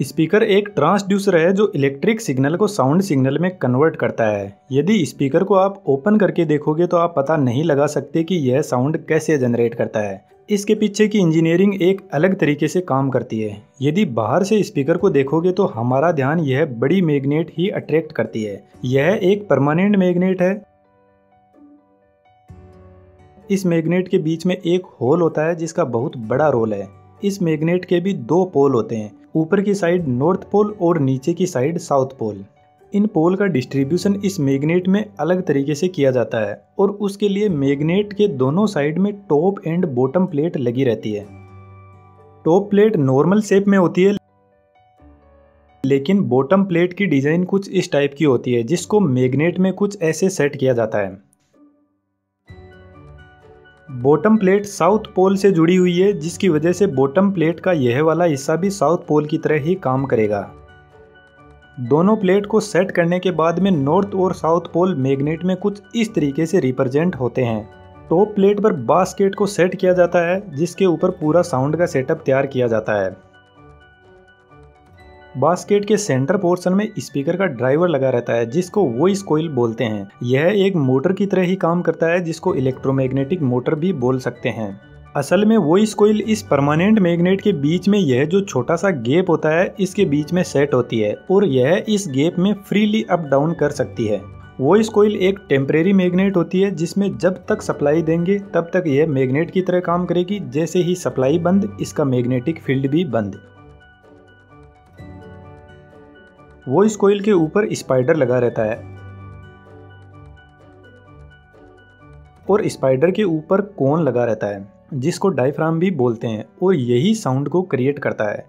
Speaker एक transducer है जो इलेक्ट्रिक सिग्नल को साउंड सिग्नल में कन्वर्ट करता है। यदि स्पीकर को आप ओपन करके देखोगे तो आप पता नहीं लगा सकते कि यह साउंड कैसे जनरेट करता है। इसके पीछे की इंजीनियरिंग एक अलग तरीके से काम करती है। यदि बाहर से स्पीकर को देखोगे तो हमारा ध्यान यह बड़ी मैग्नेट ही अट्रैक्ट करती है। यह एक परमानेंट मैग्नेट है। इस मैग्नेट के बीच में एक होल होता है जिसका बहुत बड़ा रोल है। इस मैग्नेट के भी दो पोल होते हैं, ऊपर की साइड नॉर्थ पोल और नीचे की साइड साउथ पोल। इन पोल का डिस्ट्रीब्यूशन इस मैग्नेट में अलग तरीके से किया जाता है और उसके लिए मैग्नेट के दोनों साइड में टॉप एंड बॉटम प्लेट लगी रहती है। टॉप प्लेट नॉर्मल शेप में होती है, लेकिन बॉटम प्लेट की डिज़ाइन कुछ इस टाइप की होती है, जिसको मैग्नेट में कुछ ऐसे सेट किया जाता है। बॉटम प्लेट साउथ पोल से जुड़ी हुई है, जिसकी वजह से बॉटम प्लेट का यह वाला हिस्सा भी साउथ पोल की तरह ही काम करेगा। दोनों प्लेट को सेट करने के बाद में नॉर्थ और साउथ पोल मैग्नेट में कुछ इस तरीके से रिप्रेजेंट होते हैं। टॉप प्लेट पर बास्केट को सेट किया जाता है, जिसके ऊपर पूरा साउंड का सेटअप तैयार किया जाता है। बास्केट के सेंटर पोर्शन में स्पीकर का ड्राइवर लगा रहता है, जिसको वॉइस कोयल बोलते हैं। यह एक मोटर की तरह ही काम करता है, जिसको इलेक्ट्रोमैग्नेटिक मोटर भी बोल सकते हैं। असल में वॉइस कोयल इस परमानेंट मैग्नेट के बीच में यह जो छोटा सा गेप होता है, इसके बीच में सेट होती है, और यह इस गेप में फ्रीली अप डाउन कर सकती है। वॉइस कोयल एक टेम्परेरी मैग्नेट होती है, जिसमें जब तक सप्लाई देंगे, तब तक यह मैग्नेट की तरह काम करेगी, जैसे ही सप्लाई बंद, इसका मैग्नेटिक फ़ील्ड भी बंद। वॉइस कोयल के ऊपर स्पाइडर लगा रहता है। और स्पाइडर के ऊपर कोन लगा रहता है, जिसको डायफ्राम भी बोलते हैं, और यही साउंड को क्रिएट करता है।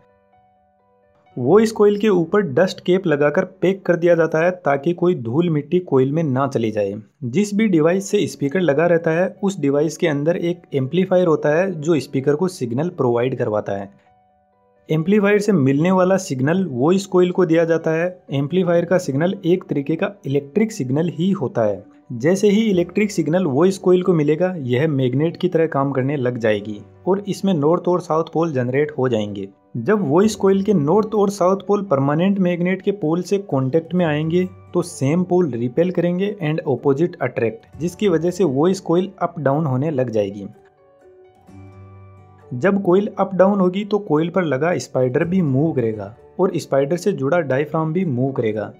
वो इस कोयल के ऊपर डस्ट केप लगाकर पैक कर दिया जाता है, ताकि कोई धूल मिट्टी कोयल में ना चली जाए। जिस भी डिवाइस से स्पीकर लगा रहता है, उस डिवाइस के अंदर एक एम्पलीफायर होता है, जो स्पीकर को सिग्नल प्रोवाइड करवाता है। एम्पलीफायर से मिलने वाला सिग्नल वॉइस कोयल को दिया जाता है। एम्पलीफायर का सिग्नल एक तरीके का इलेक्ट्रिक सिग्नल ही होता है। जैसे ही इलेक्ट्रिक सिग्नल वॉइस कोयल को मिलेगा, यह मैग्नेट की तरह काम करने लग जाएगी और इसमें नॉर्थ और साउथ पोल जनरेट हो जाएँगे। जब वॉइस कोयल के नॉर्थ और साउथ पोल परमानेंट मैग्नेट के पोल से कॉन्टेक्ट में आएँगे तो सेम पोल रिपेल करेंगे एंड ऑपोजिट अट्रैक्ट जिसकी वजह से वॉइस कोयल अप डाउन होने लग जाएगी। जब कोयल अप डाउन होगी तो कोयल पर लगा स्पाइडर भी मूव करेगा और स्पाइडर से जुड़ा डायफ्राम भी मूव करेगा।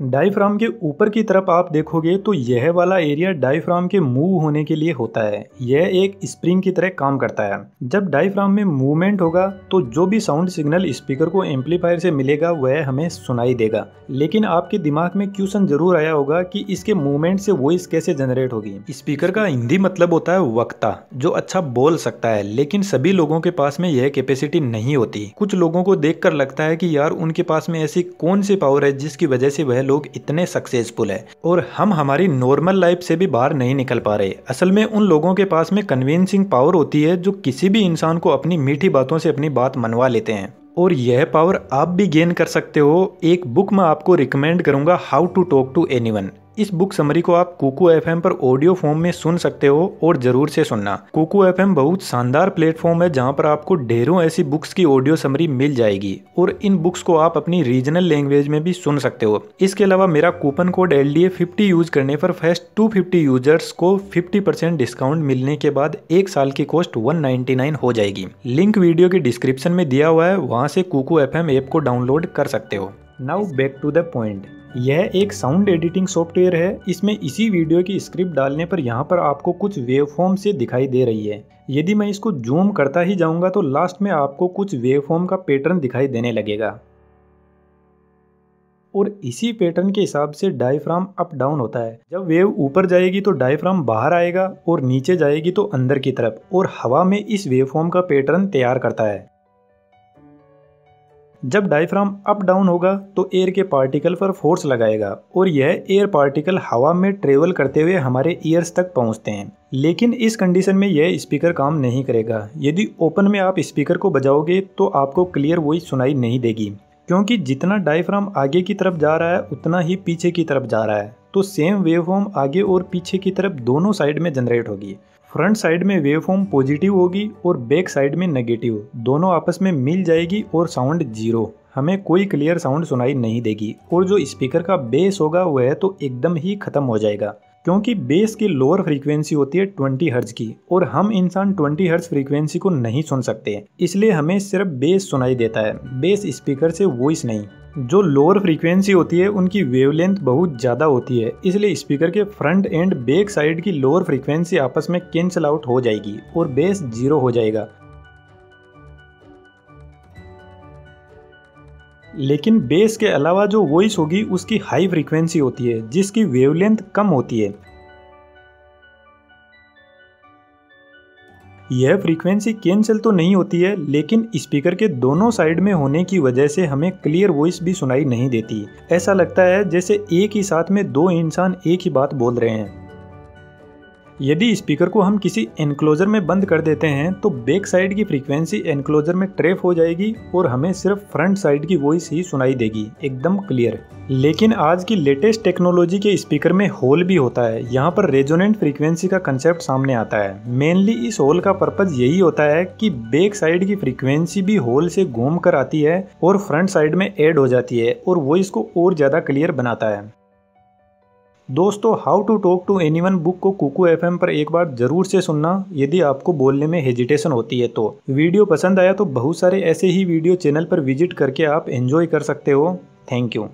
डायफ्राम के ऊपर की तरफ़ आप देखोगे तो यह वाला एरिया डायफ्राम के मूव होने के लिए होता है। यह एक स्प्रिंग की तरह काम करता है। जब डायफ्राम में मूवमेंट होगा तो जो भी साउंड सिग्नल स्पीकर को एम्पलीफायर से मिलेगा, वह हमें सुनाई देगा। लेकिन आपके दिमाग में क्वेश्चन ज़रूर आया होगा कि इसके मूवमेंट से वॉइस कैसे जनरेट होगी। स्पीकर का हिंदी मतलब होता है वक्ता, जो अच्छा बोल सकता है, लेकिन सभी लोगों के पास में यह कैपेसिटी नहीं होती। कुछ लोगों को देख लगता है की यार, उनके पास में ऐसी कौन सी पावर है जिसकी वजह से वह लोग इतने सक्सेसफुल है और हम हमारी नॉर्मल लाइफ से भी बाहर नहीं निकल पा रहे। असल में उन लोगों के पास में कन्विंसिंग पावर होती है जो किसी भी इंसान को अपनी मीठी बातों से अपनी बात मनवा लेते हैं। और यह पावर आप भी गेन कर सकते हो। एक बुक में आपको रिकमेंड करूँगा how to talk to anyone इस बुक समरी को आप कुकू एफ़ पर ऑडियो फॉर्म में सुन सकते हो और ज़रूर से सुनना। कुकू एफ़ बहुत शानदार प्लेटफॉर्म है जहाँ पर आपको ढेरों ऐसी बुक्स की ऑडियो समरी मिल जाएगी और इन बुक्स को आप अपनी रीजनल लैंग्वेज में भी सुन सकते हो। इसके अलावा मेरा coupon code L D use करने पर फेस्ट टू यूज़र्स को फिफ्टी डिस्काउंट मिलने के बाद एक साल की कॉस्ट वन हो जाएगी। लिंक वीडियो के डिस्क्रिप्शन में दिया हुआ है, वहाँ से कुकू एफ़ ऐप को डाउनलोड कर सकते हो। Now back to the point यह एक साउंड एडिटिंग सॉफ्टवेयर है। इसमें इसी वीडियो की स्क्रिप्ट डालने पर यहाँ पर आपको कुछ वेव फॉर्म से दिखाई दे रही है। यदि मैं इसको जूम करता ही जाऊँगा तो लास्ट में आपको कुछ वेव फॉर्म का पैटर्न दिखाई देने लगेगा। और इसी पैटर्न के हिसाब से डायफ्राम अप डाउन होता है। जब वेव ऊपर जाएगी तो डायफ्राम बाहर आएगा और नीचे जाएगी तो अंदर की तरफ़। और हवा में इस वेव फॉर्म का पैटर्न तैयार करता है। जब डायफ्राम अप डाउन होगा तो एयर के पार्टिकल पर फोर्स लगाएगा और यह एयर पार्टिकल हवा में ट्रेवल करते हुए हमारे ईयर्स तक पहुँचते हैं। लेकिन इस कंडीशन में यह स्पीकर काम नहीं करेगा। यदि ओपन में आप स्पीकर को बजाओगे तो आपको क्लियर वॉइस सुनाई नहीं देगी। क्योंकि जितना डायफ्राम आगे की तरफ़ जा रहा है, उतना ही पीछे की तरफ़ जा रहा है। तो सेम वेवफॉर्म आगे और पीछे की तरफ़ दोनों साइड में जनरेट होगी। फ्रंट साइड में वेव फॉर्म पॉजिटिव होगी और बैक साइड में नेगेटिव। दोनों आपस में मिल जाएगी और साउंड ज़ीरो। हमें कोई क्लियर साउंड सुनाई नहीं देगी। और जो स्पीकर का बेस होगा वह तो एकदम ही खत्म हो जाएगा। क्योंकि बेस की लोअर फ्रीक्वेंसी होती है 20 हर्ज की और हम इंसान 20 हर्ज फ्रीक्वेंसी को नहीं सुन सकते। इसलिए हमें सिर्फ़ बेस सुनाई देता है, बेस स्पीकर से वॉइस नहीं। जो लोअर फ्रीक्वेंसी होती है, उनकी वेवलेंथ बहुत ज़्यादा होती है, इसलिए स्पीकर के फ्रंट एंड बैक साइड की लोअर फ्रीक्वेंसी आपस में कैंसिल आउट हो जाएगी और बेस ज़ीरो हो जाएगा। लेकिन बेस के अलावा जो वॉइस होगी, उसकी हाई फ्रीक्वेंसी होती है, जिसकी वेवलेंथ कम होती है। यह फ्रीक्वेंसी कैंसिल तो नहीं होती है, लेकिन स्पीकर के दोनों साइड में होने की वजह से हमें क्लियर वॉइस भी सुनाई नहीं देती। ऐसा लगता है जैसे एक ही साथ में दो इंसान एक ही बात बोल रहे हैं। यदि स्पीकर को हम किसी एनक्लोजर में बंद कर देते हैं तो बैक साइड की फ्रीक्वेंसी एनक्लोजर में ट्रेप हो जाएगी और हमें सिर्फ़ फ्रंट साइड की वॉइस ही सुनाई देगी। एकदम क्लियर लेकिन आज की लेटेस्ट टेक्नोलॉजी के स्पीकर में होल भी होता है। यहाँ पर रेजोनेंट फ्रीक्वेंसी का कंसेप्ट सामने आता है। मेनली इस होल का पर्पज यही होता है कि बैक साइड की फ्रीक्वेंसी भी होल से घूम कर आती है और फ्रंट साइड में एड हो जाती है और वॉइस को और ज़्यादा क्लियर बनाता है। दोस्तों how to talk to any one book को कुकू एफएम पर एक बार ज़रूर से सुनना, यदि आपको बोलने में हेजिटेशन होती है तो। वीडियो पसंद आया तो बहुत सारे ऐसे ही वीडियो चैनल पर विज़िट करके आप एंजॉय कर सकते हो। Thank you